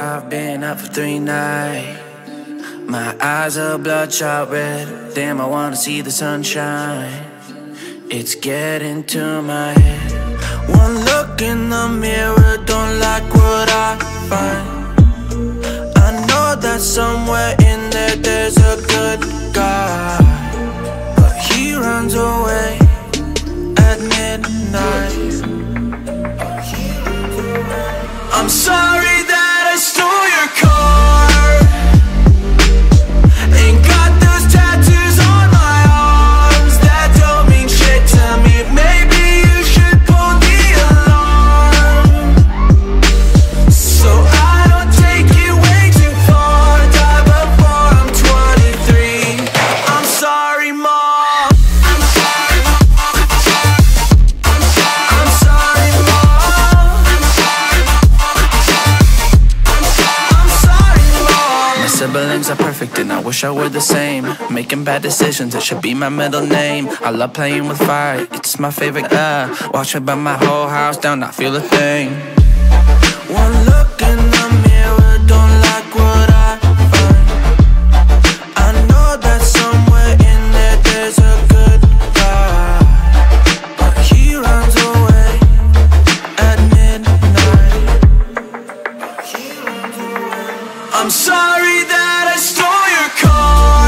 I've been up for three nights. My eyes are bloodshot red. Damn, I wanna see the sunshine. It's getting to my head. One look in the mirror, don't like what I find. I know that somewhere at midnight. I'm sorry siblings are perfect and I wish I were the same. Making bad decisions, it should be my middle name. I love playing with fire, it's my favorite. Uh, watch me burn my whole house down, I feel a thing. One I'm sorry that I stole your car.